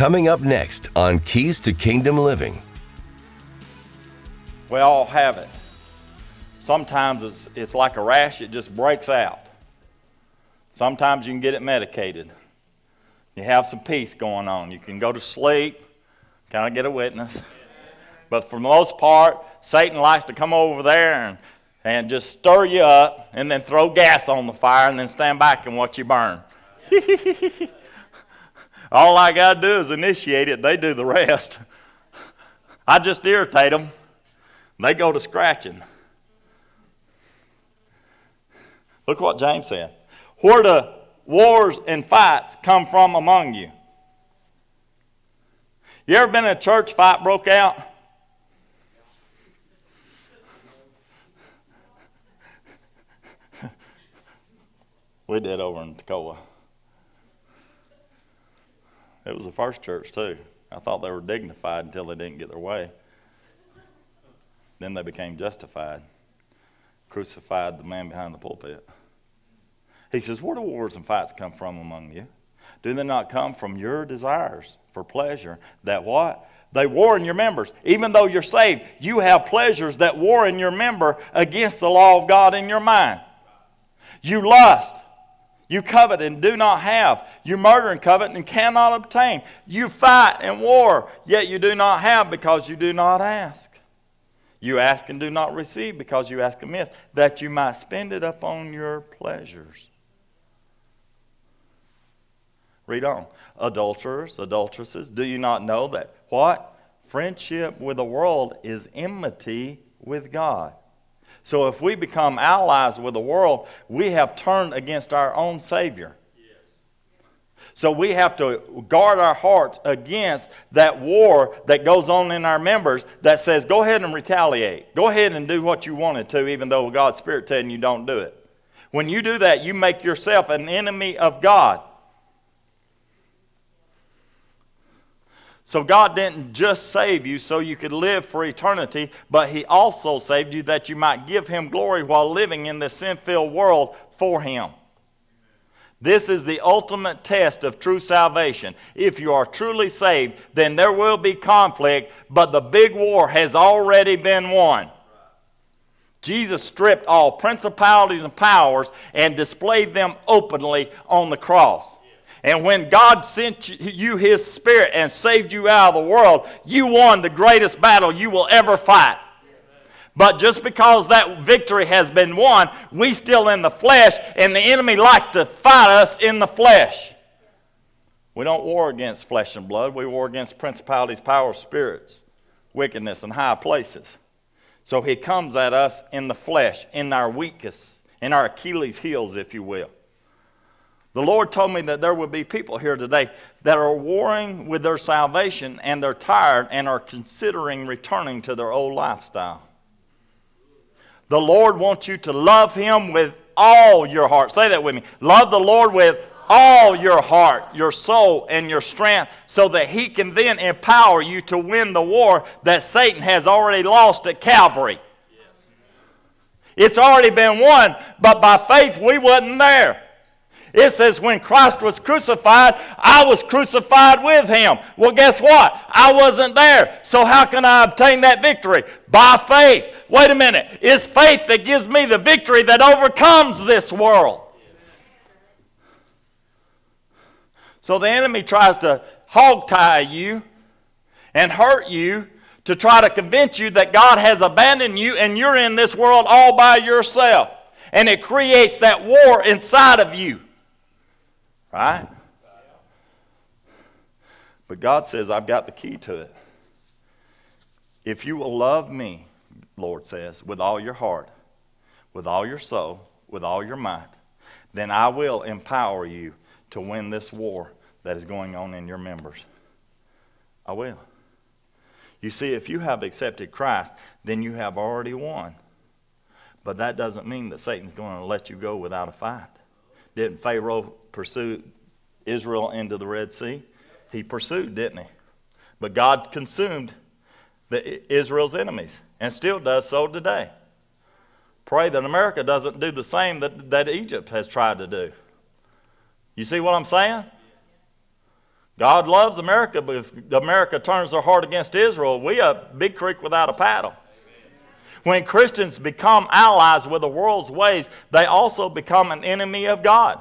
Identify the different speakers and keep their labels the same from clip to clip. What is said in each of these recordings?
Speaker 1: Coming up next on Keys to Kingdom Living.
Speaker 2: We all have it. Sometimes it's, it's like a rash, it just breaks out. Sometimes you can get it medicated. You have some peace going on. You can go to sleep, kind of get a witness. But for the most part, Satan likes to come over there and, and just stir you up and then throw gas on the fire and then stand back and watch you burn. All I got to do is initiate it, they do the rest. I just irritate them, they go to scratching. Look what James said. Where do wars and fights come from among you? You ever been in a church fight broke out? we did over in Toccoa. It was the first church, too. I thought they were dignified until they didn't get their way. Then they became justified, crucified the man behind the pulpit. He says, Where do wars and fights come from among you? Do they not come from your desires for pleasure? That what? They war in your members. Even though you're saved, you have pleasures that war in your member against the law of God in your mind. You lust. You covet and do not have. You murder and covet and cannot obtain. You fight and war, yet you do not have because you do not ask. You ask and do not receive because you ask amiss, that you might spend it upon your pleasures. Read on. Adulterers, adulteresses, do you not know that what? Friendship with the world is enmity with God. So if we become allies with the world, we have turned against our own Savior. So we have to guard our hearts against that war that goes on in our members that says, go ahead and retaliate. Go ahead and do what you wanted to, even though God's Spirit telling you don't do it. When you do that, you make yourself an enemy of God. So God didn't just save you so you could live for eternity, but He also saved you that you might give Him glory while living in this sin filled world for Him. This is the ultimate test of true salvation. If you are truly saved, then there will be conflict, but the big war has already been won. Jesus stripped all principalities and powers and displayed them openly on the cross. And when God sent you His Spirit and saved you out of the world, you won the greatest battle you will ever fight. But just because that victory has been won, we still in the flesh, and the enemy like to fight us in the flesh. We don't war against flesh and blood. We war against principalities, powers, spirits, wickedness, and high places. So he comes at us in the flesh, in our weakest, in our Achilles' heels, if you will. The Lord told me that there would be people here today that are warring with their salvation and they're tired and are considering returning to their old lifestyle. The Lord wants you to love Him with all your heart. Say that with me. Love the Lord with all your heart, your soul, and your strength so that He can then empower you to win the war that Satan has already lost at Calvary. It's already been won, but by faith we wasn't there. It says, when Christ was crucified, I was crucified with him. Well, guess what? I wasn't there. So, how can I obtain that victory? By faith. Wait a minute. It's faith that gives me the victory that overcomes this world. So, the enemy tries to hog-tie you and hurt you to try to convince you that God has abandoned you and you're in this world all by yourself. And it creates that war inside of you. Right? But God says, I've got the key to it. If you will love me, Lord says, with all your heart, with all your soul, with all your might, then I will empower you to win this war that is going on in your members. I will. You see, if you have accepted Christ, then you have already won. But that doesn't mean that Satan's going to let you go without a fight. Didn't Pharaoh pursue Israel into the Red Sea? He pursued, didn't he? But God consumed the, Israel's enemies and still does so today. Pray that America doesn't do the same that, that Egypt has tried to do. You see what I'm saying? God loves America, but if America turns their heart against Israel, we a big creek without a paddle. When Christians become allies with the world's ways, they also become an enemy of God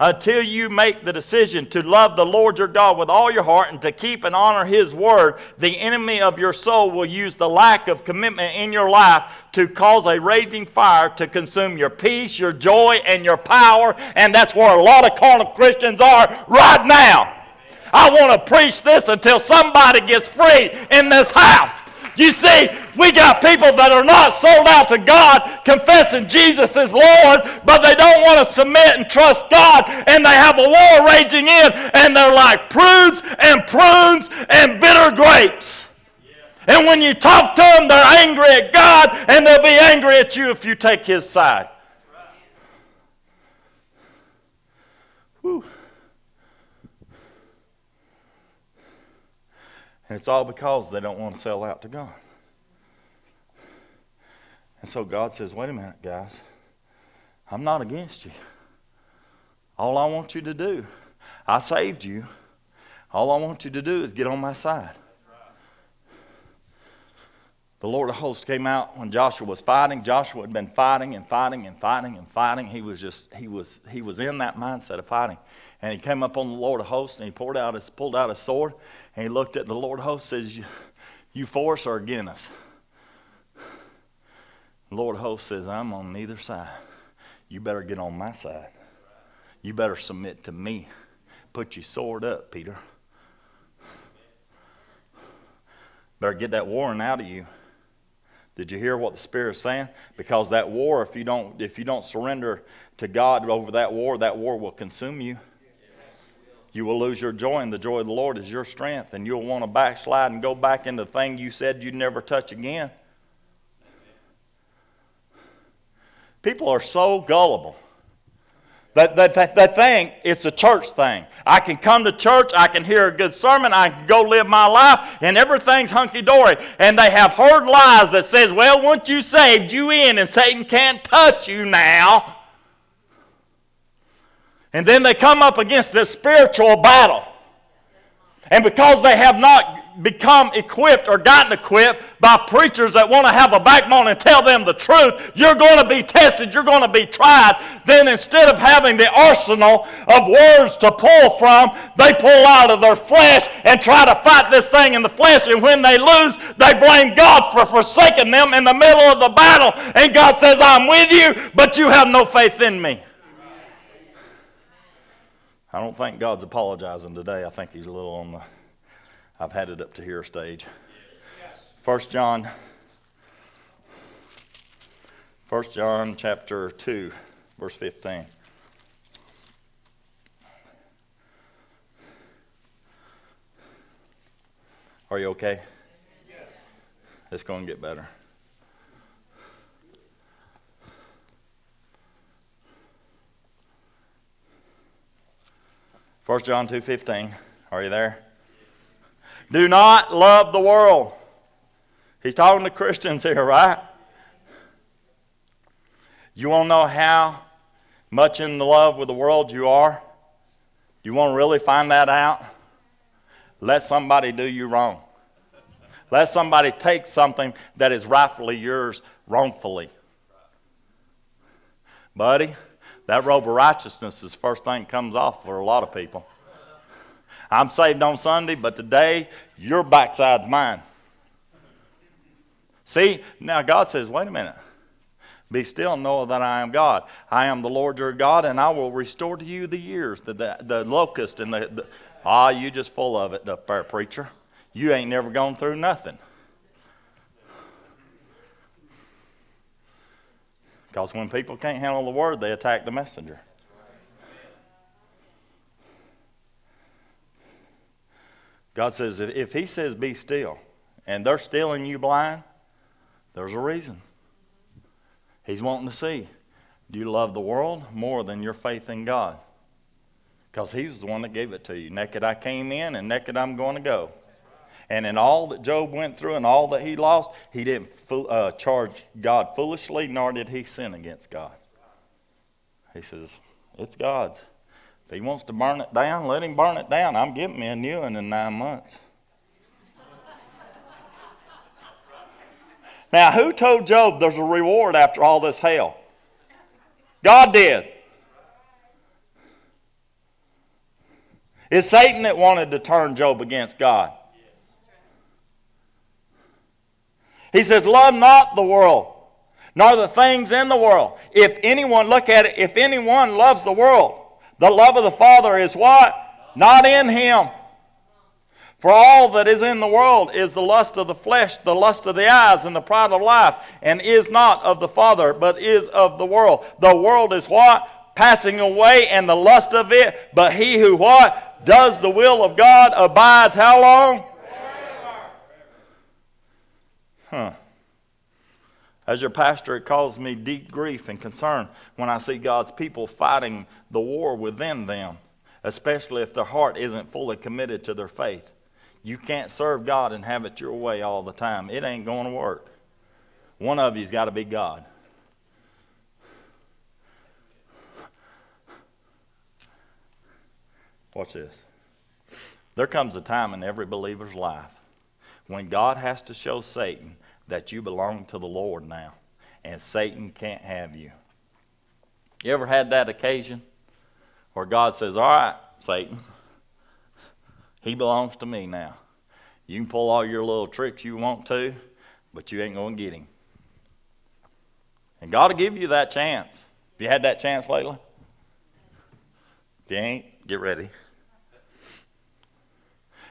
Speaker 2: until you make the decision to love the Lord your God with all your heart and to keep and honor His word, the enemy of your soul will use the lack of commitment in your life to cause a raging fire to consume your peace, your joy, and your power. And that's where a lot of carnal Christians are right now. I want to preach this until somebody gets free in this house. You see, we got people that are not sold out to God, confessing Jesus is Lord, but they don't want to submit and trust God, and they have a war raging in, and they're like prudes and prunes and bitter grapes. And when you talk to them, they're angry at God, and they'll be angry at you if you take his side. Whew. And it's all because they don't want to sell out to God. And so God says, wait a minute, guys. I'm not against you. All I want you to do, I saved you. All I want you to do is get on my side. The Lord of hosts came out when Joshua was fighting. Joshua had been fighting and fighting and fighting and fighting. He was just, he was, he was in that mindset of fighting. And he came up on the Lord of hosts and he poured out his, pulled out his sword and he looked at the Lord of hosts and says, You for us or against us? The Lord of hosts says, I'm on neither side. You better get on my side. You better submit to me. Put your sword up, Peter. Better get that warring out of you. Did you hear what the Spirit is saying? Because that war, if you don't, if you don't surrender to God over that war, that war will consume you. You will lose your joy, and the joy of the Lord is your strength, and you'll want to backslide and go back into the thing you said you'd never touch again. People are so gullible. That, that, that, that think it's a church thing. I can come to church, I can hear a good sermon, I can go live my life, and everything's hunky dory. And they have heard lies that says, well, once you saved, you in, and Satan can't touch you now. And then they come up against this spiritual battle. And because they have not become equipped or gotten equipped by preachers that want to have a backbone and tell them the truth, you're going to be tested, you're going to be tried. Then instead of having the arsenal of words to pull from, they pull out of their flesh and try to fight this thing in the flesh. And when they lose, they blame God for forsaking them in the middle of the battle. And God says, I'm with you, but you have no faith in me. I don't think God's apologizing today. I think he's a little on the I've had it up to here stage. First John, First John chapter two, verse fifteen. Are you okay? It's going to get better. First John 2:15. Are you there? Do not love the world. He's talking to Christians here, right? You want to know how much in the love with the world you are? You want to really find that out? Let somebody do you wrong. Let somebody take something that is rightfully yours wrongfully. Buddy, that robe of righteousness is the first thing that comes off for a lot of people. I'm saved on Sunday, but today your backside's mine. See, now God says, wait a minute. Be still and know that I am God. I am the Lord your God, and I will restore to you the years, the, the, the locust, and the, the. Ah, you just full of it up there, preacher. You ain't never gone through nothing. Because when people can't handle the word, they attack the messenger. God says, if, if He says be still, and they're stealing you blind, there's a reason. He's wanting to see do you love the world more than your faith in God? Because He's the one that gave it to you. Naked I came in, and naked I'm going to go. And in all that Job went through and all that he lost, he didn't uh, charge God foolishly, nor did he sin against God. He says, It's God's. If he wants to burn it down, let him burn it down. I'm getting me a new one in nine months. now, who told Job there's a reward after all this hell? God did. It's Satan that wanted to turn Job against God. He says, Love not the world, nor the things in the world. If anyone, look at it, if anyone loves the world, the love of the Father is what? Not in him. For all that is in the world is the lust of the flesh, the lust of the eyes, and the pride of life, and is not of the Father, but is of the world. The world is what? Passing away, and the lust of it. But he who what? Does the will of God abides how long? Huh. As your pastor, it causes me deep grief and concern when I see God's people fighting the war within them, especially if their heart isn't fully committed to their faith. You can't serve God and have it your way all the time. It ain't going to work. One of you's got to be God. Watch this. There comes a time in every believer's life when God has to show Satan that you belong to the Lord now, and Satan can't have you. You ever had that occasion where God says, All right, Satan, he belongs to me now. You can pull all your little tricks you want to, but you ain't going to get him. And God will give you that chance. Have you had that chance lately? If you ain't, get ready.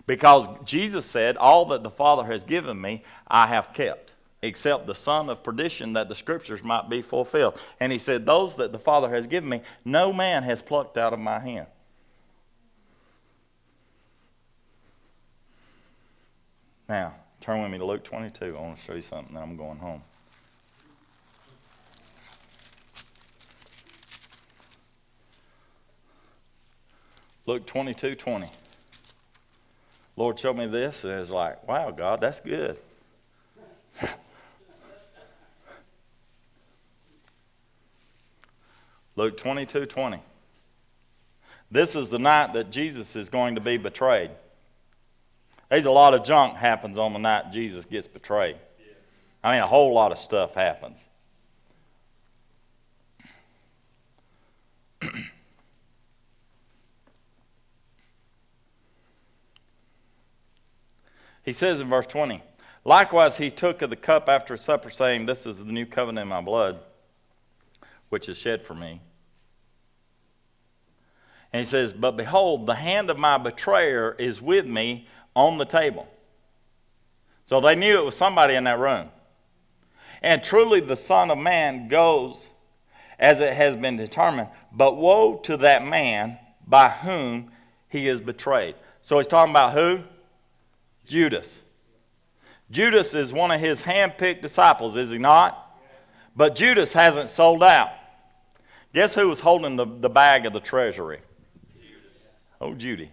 Speaker 2: Because Jesus said, All that the Father has given me, I have kept, except the son of perdition, that the scriptures might be fulfilled. And he said, Those that the Father has given me, no man has plucked out of my hand. Now, turn with me to Luke 22. I want to show you something, then I'm going home. Luke 22 20. Lord showed me this, and it's like, wow, God, that's good. Luke 22 20. This is the night that Jesus is going to be betrayed. There's a lot of junk happens on the night Jesus gets betrayed. I mean, a whole lot of stuff happens. He says in verse 20, Likewise, he took of the cup after supper, saying, This is the new covenant in my blood, which is shed for me. And he says, But behold, the hand of my betrayer is with me on the table. So they knew it was somebody in that room. And truly, the Son of Man goes as it has been determined. But woe to that man by whom he is betrayed. So he's talking about who? Judas. Judas is one of his hand-picked disciples, is he not? But Judas hasn't sold out. Guess who was holding the, the bag of the treasury? Oh, Judy.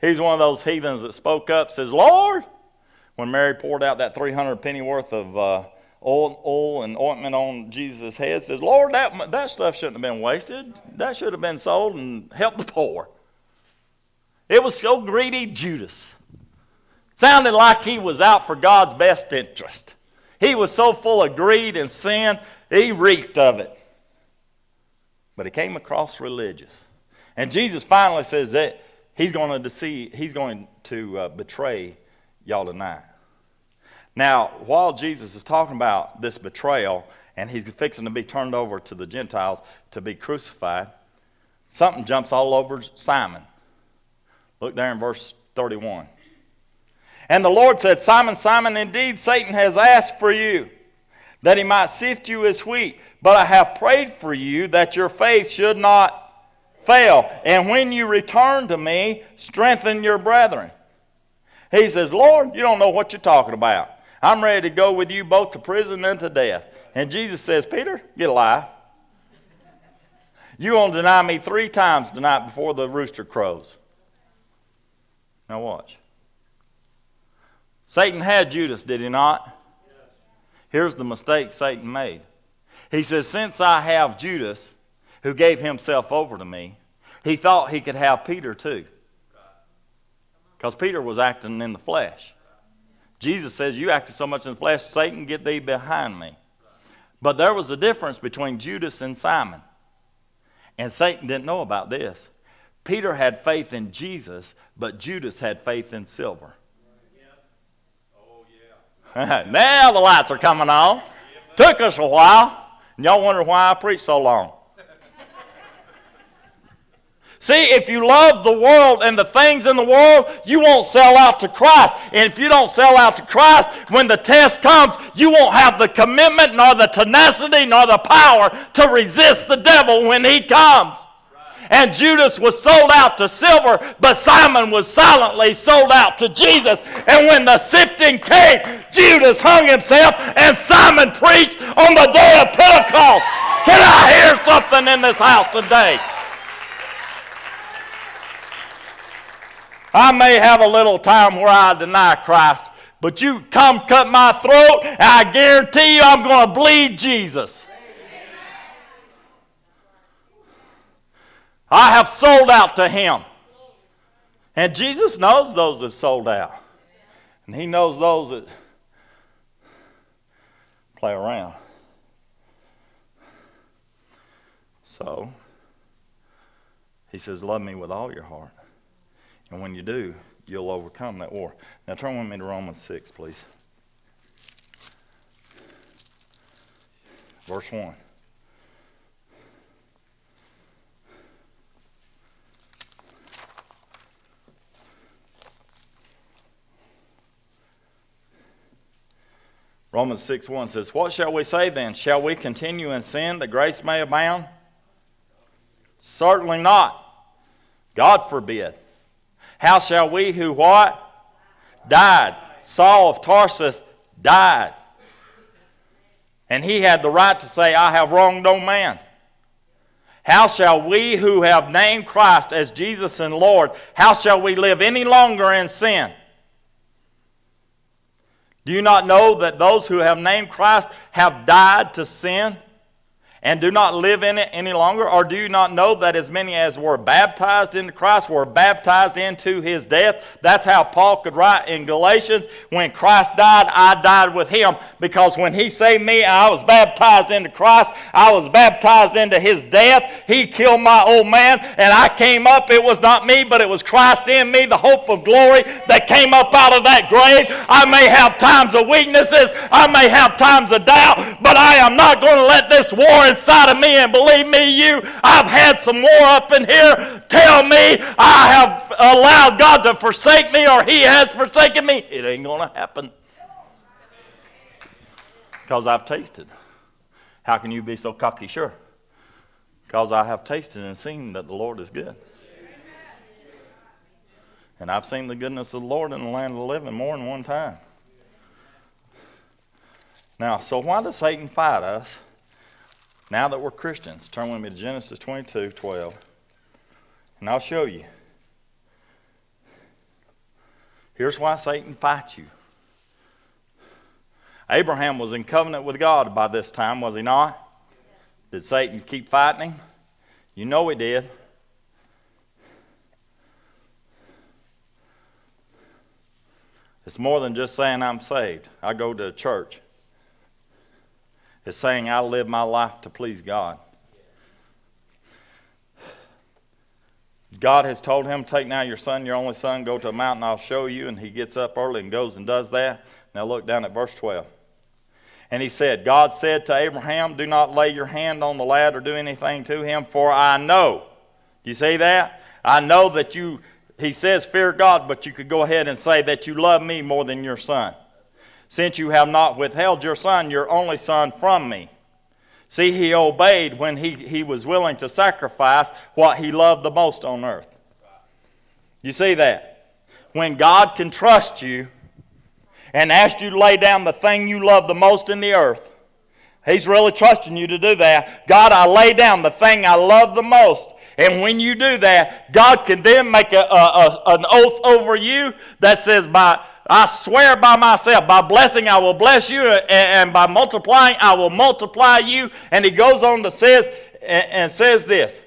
Speaker 2: He's one of those heathens that spoke up, says, Lord, when Mary poured out that 300 penny worth of uh, oil, oil and ointment on Jesus' head, says, Lord, that, that stuff shouldn't have been wasted. That should have been sold and helped the poor. It was so greedy, Judas. Sounded like he was out for God's best interest. He was so full of greed and sin, he reeked of it. But he came across religious. And Jesus finally says that he's going to deceive, he's going to uh, betray y'all tonight. Now, while Jesus is talking about this betrayal and he's fixing to be turned over to the Gentiles to be crucified, something jumps all over Simon. Look there in verse 31. And the Lord said, Simon, Simon, indeed Satan has asked for you, that he might sift you as wheat. But I have prayed for you that your faith should not fail. And when you return to me, strengthen your brethren. He says, Lord, you don't know what you're talking about. I'm ready to go with you both to prison and to death. And Jesus says, Peter, get alive. You're going to deny me three times tonight before the rooster crows. Now, watch. Satan had Judas, did he not? Here's the mistake Satan made. He says, Since I have Judas, who gave himself over to me, he thought he could have Peter too. Because Peter was acting in the flesh. Jesus says, You acted so much in the flesh, Satan, get thee behind me. But there was a difference between Judas and Simon. And Satan didn't know about this. Peter had faith in Jesus, but Judas had faith in silver. now the lights are coming on. Took us a while. And y'all wonder why I preach so long. See, if you love the world and the things in the world, you won't sell out to Christ. And if you don't sell out to Christ, when the test comes, you won't have the commitment, nor the tenacity, nor the power to resist the devil when he comes. And Judas was sold out to silver, but Simon was silently sold out to Jesus. And when the sifting came, Judas hung himself, and Simon preached on the day of Pentecost. Can I hear something in this house today? I may have a little time where I deny Christ, but you come cut my throat, and I guarantee you I'm going to bleed Jesus. I have sold out to him. And Jesus knows those that sold out. And he knows those that play around. So, he says, Love me with all your heart. And when you do, you'll overcome that war. Now turn with me to Romans 6, please. Verse 1. Romans 6 1 says, What shall we say then? Shall we continue in sin that grace may abound? Certainly not. God forbid. How shall we who what? Died. Saul of Tarsus died. And he had the right to say, I have wronged no man. How shall we who have named Christ as Jesus and Lord, how shall we live any longer in sin? Do you not know that those who have named Christ have died to sin? And do not live in it any longer? Or do you not know that as many as were baptized into Christ were baptized into his death? That's how Paul could write in Galatians when Christ died, I died with him. Because when he saved me, I was baptized into Christ, I was baptized into his death. He killed my old man, and I came up. It was not me, but it was Christ in me, the hope of glory that came up out of that grave. I may have times of weaknesses, I may have times of doubt, but I am not going to let this war inside of me, and believe me, you, I've had some more up in here. Tell me I have allowed God to forsake me or He has forsaken me. It ain't going to happen. Because I've tasted. How can you be so cocky sure? Because I have tasted and seen that the Lord is good. And I've seen the goodness of the Lord in the land of the living more than one time. Now, so why does Satan fight us? Now that we're Christians, turn with me to Genesis 22 12. And I'll show you. Here's why Satan fights you. Abraham was in covenant with God by this time, was he not? Did Satan keep fighting him? You know he did. It's more than just saying I'm saved. I go to church is saying, I live my life to please God. God has told him, Take now your son, your only son, go to a mountain, I'll show you. And he gets up early and goes and does that. Now look down at verse 12. And he said, God said to Abraham, Do not lay your hand on the lad or do anything to him, for I know. You see that? I know that you, he says, fear God, but you could go ahead and say that you love me more than your son since you have not withheld your son, your only son, from me. See, he obeyed when he, he was willing to sacrifice what he loved the most on earth. You see that? When God can trust you and ask you to lay down the thing you love the most in the earth, He's really trusting you to do that. God, I lay down the thing I love the most. And when you do that, God can then make a, a, a, an oath over you that says, by I swear by myself, by blessing I will bless you, and, by multiplying I will multiply you. And he goes on to says, and, says this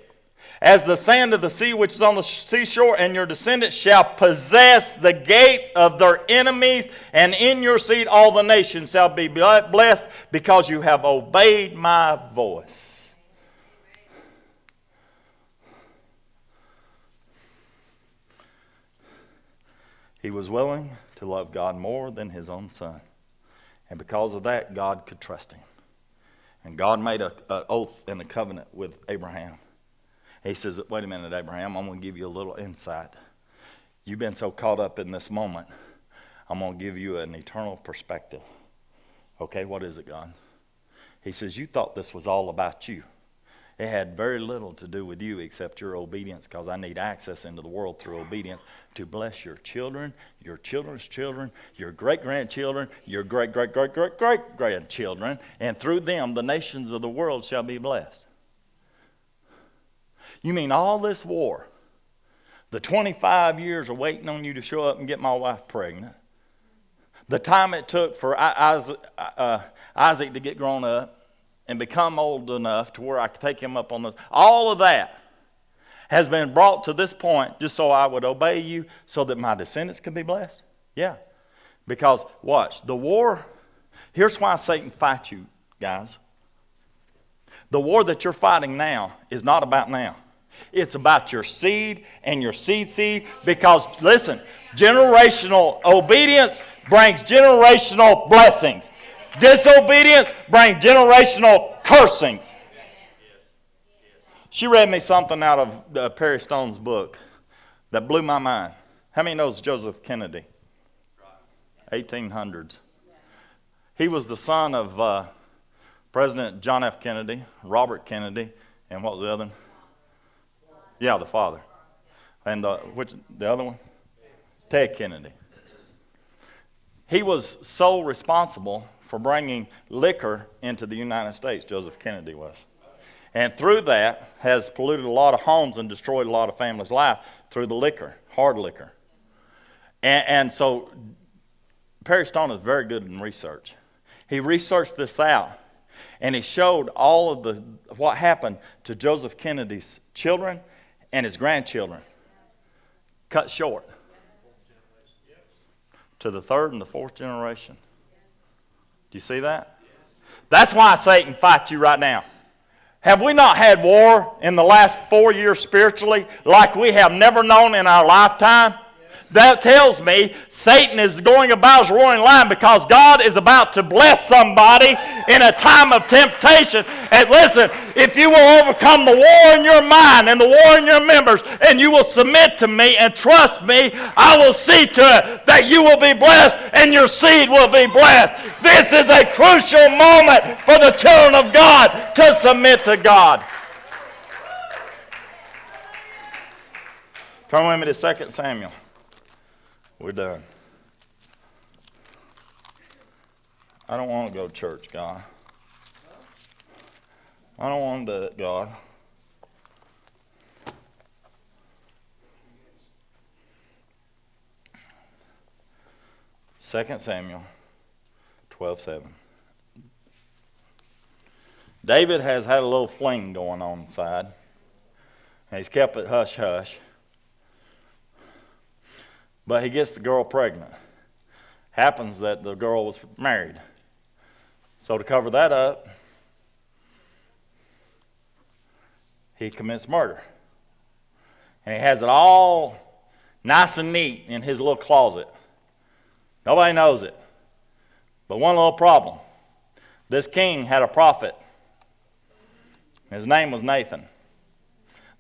Speaker 2: as the sand of the sea which is on the seashore, and your descendants shall possess the gates of their enemies, and in your seed all the nations shall be blessed because you have obeyed my voice. He was willing to love God more than his own son. And because of that, God could trust him. And God made an oath and a covenant with Abraham. He says, Wait a minute, Abraham, I'm going to give you a little insight. You've been so caught up in this moment, I'm going to give you an eternal perspective. Okay, what is it, God? He says, You thought this was all about you. It had very little to do with you except your obedience because I need access into the world through obedience to bless your children, your children's children, your great grandchildren, your great great great great great grandchildren, and through them the nations of the world shall be blessed. You mean all this war, the 25 years of waiting on you to show up and get my wife pregnant, the time it took for Isaac, uh, Isaac to get grown up and become old enough to where I could take him up on this, all of that has been brought to this point just so I would obey you so that my descendants can be blessed? Yeah. Because, watch, the war, here's why Satan fights you, guys. The war that you're fighting now is not about now. It's about your seed and your seed seed because, listen, generational obedience brings generational blessings. Disobedience brings generational cursings. She read me something out of uh, Perry Stone's book that blew my mind. How many knows Joseph Kennedy? 1800s. He was the son of uh, President John F. Kennedy, Robert Kennedy, and what was the other? one? Yeah, the father. And uh, which the other one? Ted Kennedy. He was so responsible for bringing liquor into the United States, Joseph Kennedy was. And through that has polluted a lot of homes and destroyed a lot of families' life through the liquor, hard liquor. And, and so Perry Stone is very good in research. He researched this out and he showed all of the what happened to Joseph Kennedy's children and his grandchildren cut short to the third and the fourth generation. Do you see that? That's why Satan fights you right now. Have we not had war in the last four years spiritually like we have never known in our lifetime? That tells me Satan is going about roaring lion because God is about to bless somebody in a time of temptation. And listen, if you will overcome the war in your mind and the war in your members, and you will submit to me and trust me, I will see to it that you will be blessed and your seed will be blessed. This is a crucial moment for the children of God to submit to God. Turn with me to 2 Samuel. We're done. I don't want to go to church, God. I don't want to do it, God. Second Samuel twelve seven. David has had a little fling going on inside. And he's kept it hush hush. But he gets the girl pregnant. Happens that the girl was married. So to cover that up, he commits murder. And he has it all nice and neat in his little closet. Nobody knows it. But one little problem this king had a prophet. His name was Nathan.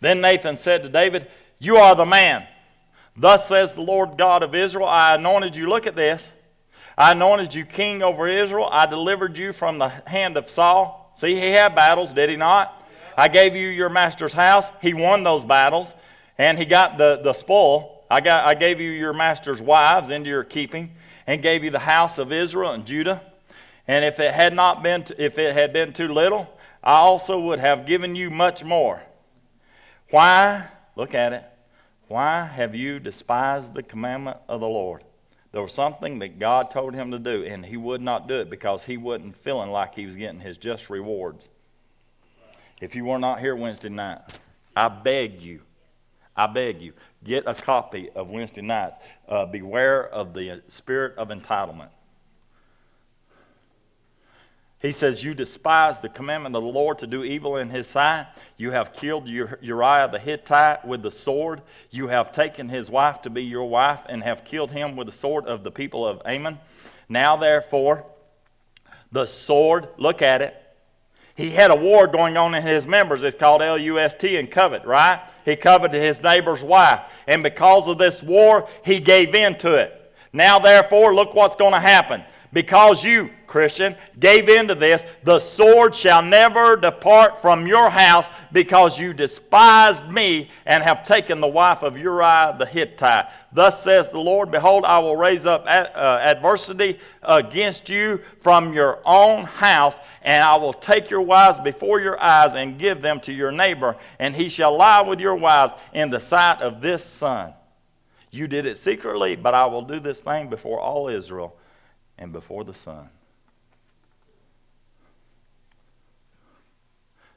Speaker 2: Then Nathan said to David, You are the man. Thus says the Lord God of Israel I anointed you, look at this. I anointed you king over Israel. I delivered you from the hand of Saul. See, he had battles, did he not? I gave you your master's house. He won those battles, and he got the, the spoil. I, got, I gave you your master's wives into your keeping, and gave you the house of Israel and Judah. And if it had not been, if it had been too little, I also would have given you much more. Why? Look at it. Why have you despised the commandment of the Lord? There was something that God told him to do, and he would not do it because he wasn't feeling like he was getting his just rewards. If you were not here Wednesday night, I beg you, I beg you, get a copy of Wednesday nights. Uh, beware of the spirit of entitlement. He says, You despise the commandment of the Lord to do evil in his sight. You have killed Uriah the Hittite with the sword. You have taken his wife to be your wife and have killed him with the sword of the people of Ammon. Now, therefore, the sword, look at it. He had a war going on in his members. It's called L U S T and covet, right? He coveted his neighbor's wife. And because of this war, he gave in to it. Now, therefore, look what's going to happen. Because you, Christian, gave in to this, the sword shall never depart from your house because you despised me and have taken the wife of Uriah the Hittite. Thus says the Lord, Behold, I will raise up uh, adversity against you from your own house, and I will take your wives before your eyes and give them to your neighbor, and he shall lie with your wives in the sight of this son. You did it secretly, but I will do this thing before all Israel and before the sun.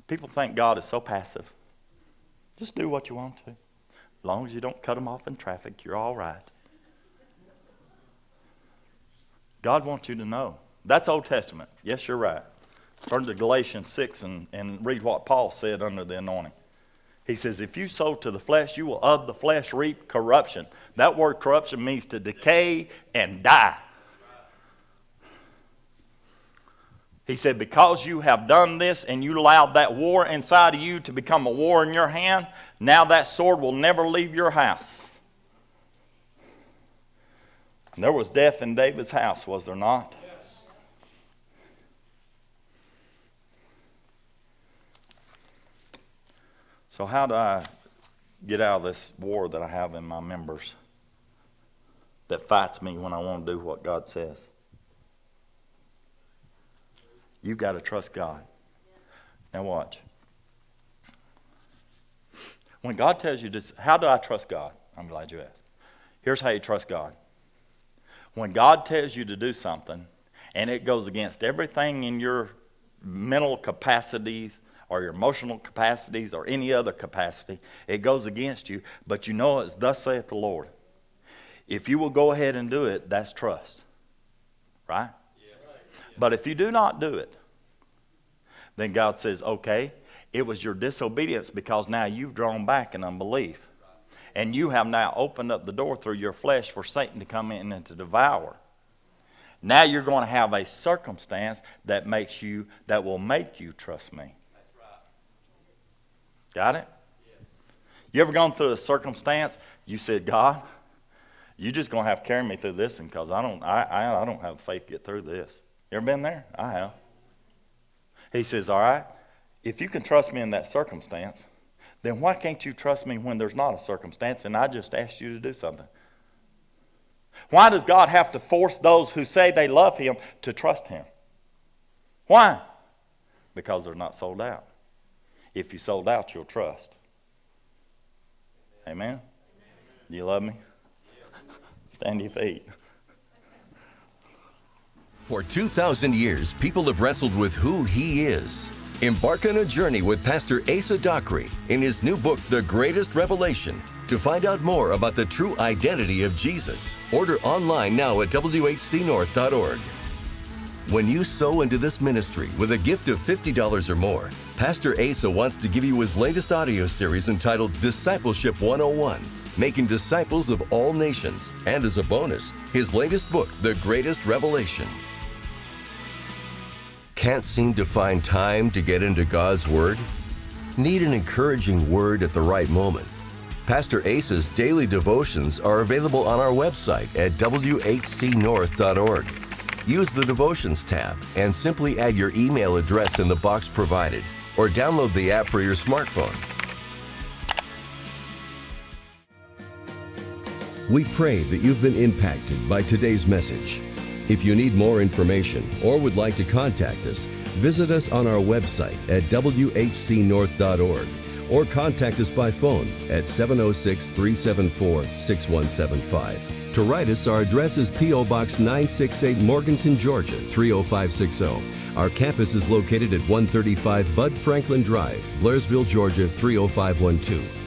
Speaker 2: People think God is so passive. Just do what you want to. As long as you don't cut them off in traffic, you're all right. God wants you to know. That's Old Testament. Yes, you're right. Turn to Galatians 6 and, and read what Paul said under the anointing. He says, If you sow to the flesh, you will of the flesh reap corruption. That word corruption means to decay and die. He said, Because you have done this and you allowed that war inside of you to become a war in your hand, now that sword will never leave your house. And there was death in David's house, was there not? Yes. So, how do I get out of this war that I have in my members that fights me when I want to do what God says? You've got to trust God. Now, watch. When God tells you this, how do I trust God? I'm glad you asked. Here's how you trust God. When God tells you to do something and it goes against everything in your mental capacities or your emotional capacities or any other capacity, it goes against you, but you know it's thus saith the Lord. If you will go ahead and do it, that's trust. Right? But if you do not do it, then God says, okay, it was your disobedience because now you've drawn back in unbelief. And you have now opened up the door through your flesh for Satan to come in and to devour. Now you're going to have a circumstance that makes you that will make you trust me. Got it? You ever gone through a circumstance? You said, God, you're just going to have to carry me through this, because I don't, I, I, I don't have faith to get through this. You ever been there? I have. He says, All right, if you can trust me in that circumstance, then why can't you trust me when there's not a circumstance and I just asked you to do something? Why does God have to force those who say they love Him to trust Him? Why? Because they're not sold out. If you sold out, you'll trust. Amen? Do you love me? Stand to your feet.
Speaker 1: For 2,000 years, people have wrestled with who he is. Embark on a journey with Pastor Asa Dockery in his new book, The Greatest Revelation. To find out more about the true identity of Jesus, order online now at whcnorth.org. When you sow into this ministry with a gift of $50 or more, Pastor Asa wants to give you his latest audio series entitled Discipleship 101 Making Disciples of All Nations, and as a bonus, his latest book, The Greatest Revelation. Can't seem to find time to get into God's Word? Need an encouraging word at the right moment? Pastor Asa's daily devotions are available on our website at whcnorth.org. Use the Devotions tab and simply add your email address in the box provided or download the app for your smartphone. We pray that you've been impacted by today's message. If you need more information or would like to contact us, visit us on our website at whcnorth.org or contact us by phone at 706 374 6175. To write us, our address is P.O. Box 968 Morganton, Georgia 30560. Our campus is located at 135 Bud Franklin Drive, Blairsville, Georgia 30512.